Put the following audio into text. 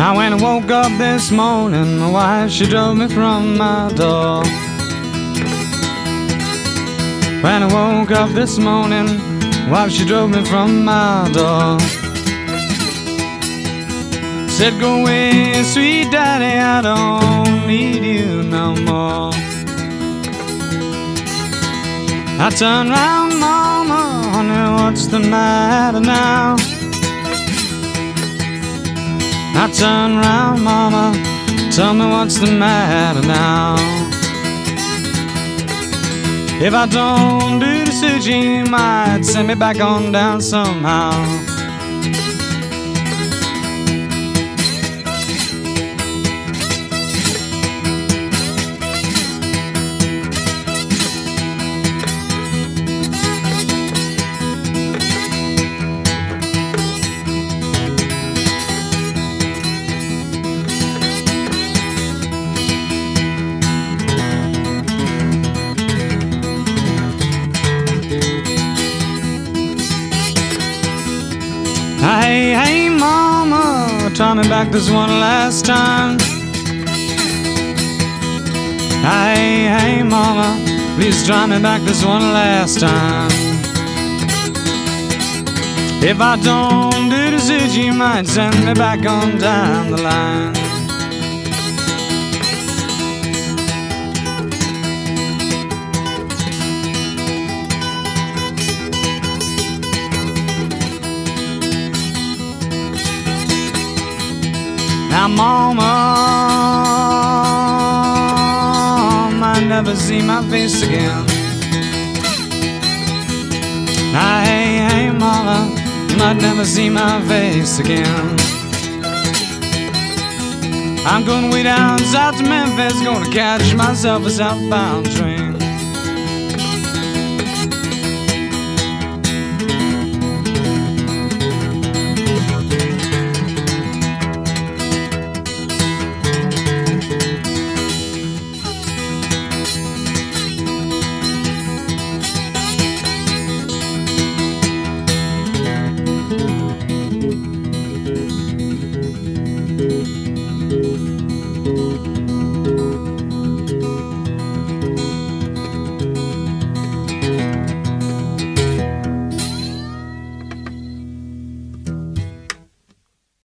Now when I woke up this morning, my wife she drove me from my door. When I woke up this morning, wife she drove me from my door. Said go away, sweet daddy, I don't need you no more. I turn round, mama, honey, what's the matter now? I turn round, mama, tell me what's the matter now. If I don't do the suit, you might send me back on down somehow. Hey, hey, mama, try me back this one last time. Hey, hey, mama, please try me back this one last time. If I don't do suit, you might send me back on down the line. Mama, might never see my face again. Now, hey, hey, mama, you might never see my face again. I'm going way down south to Memphis, gonna catch myself a southbound train.